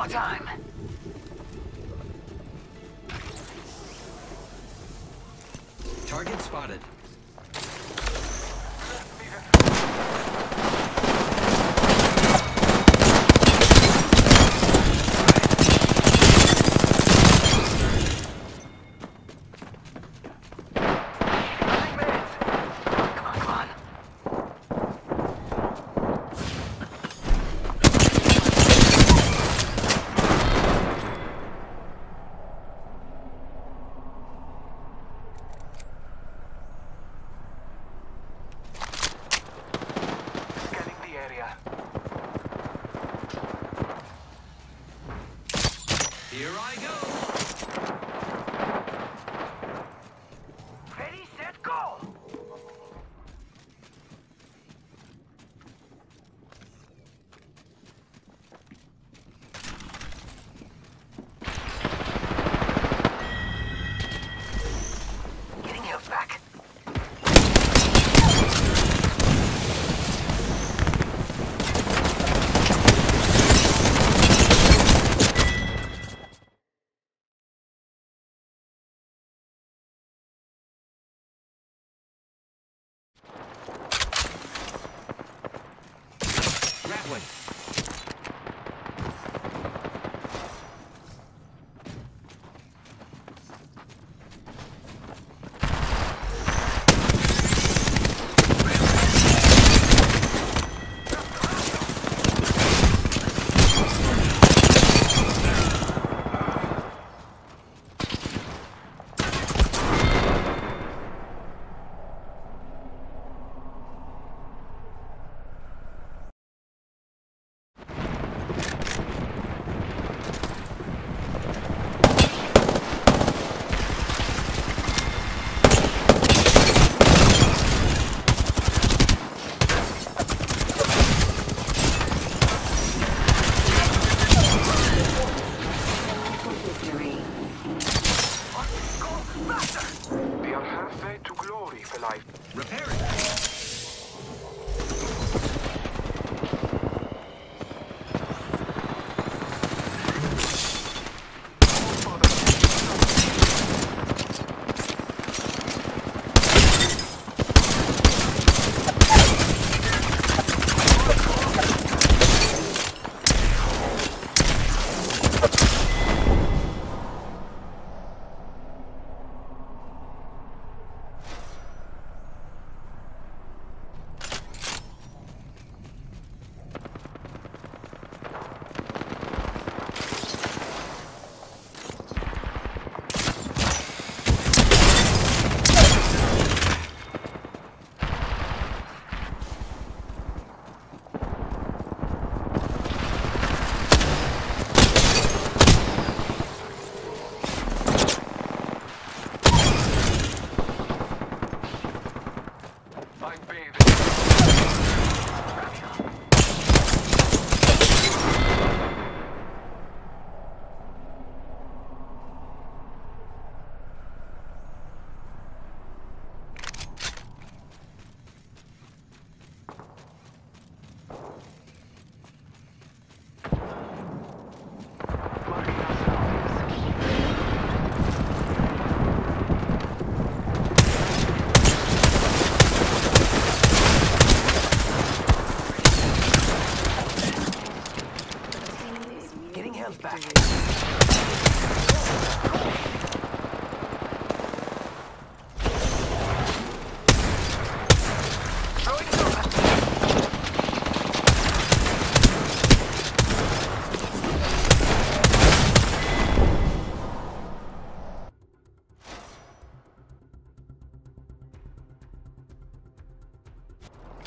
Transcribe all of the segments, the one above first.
go time! Target spotted. Grappling.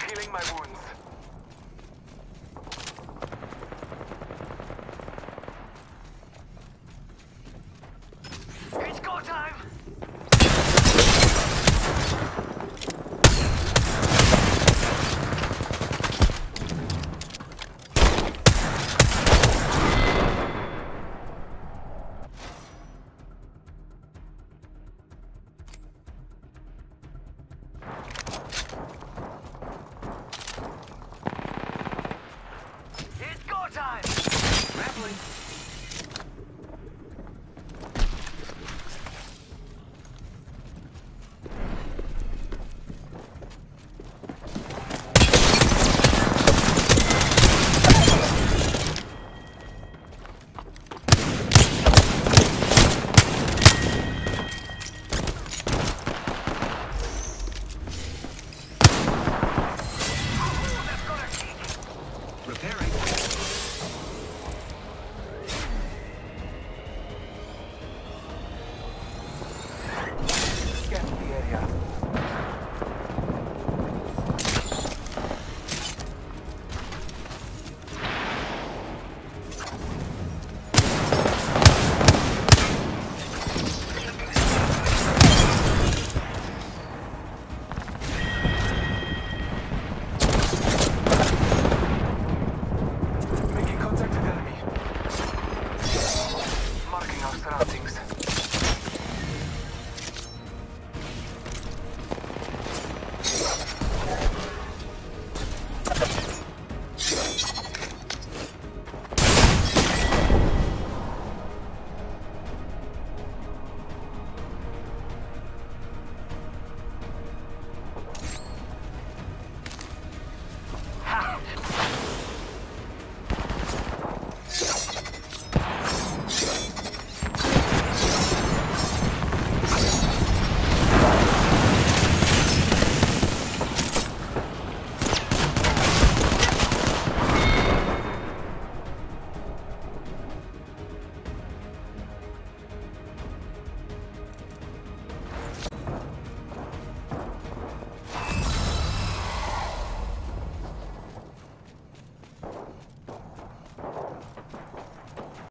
Healing my wounds. Grappling.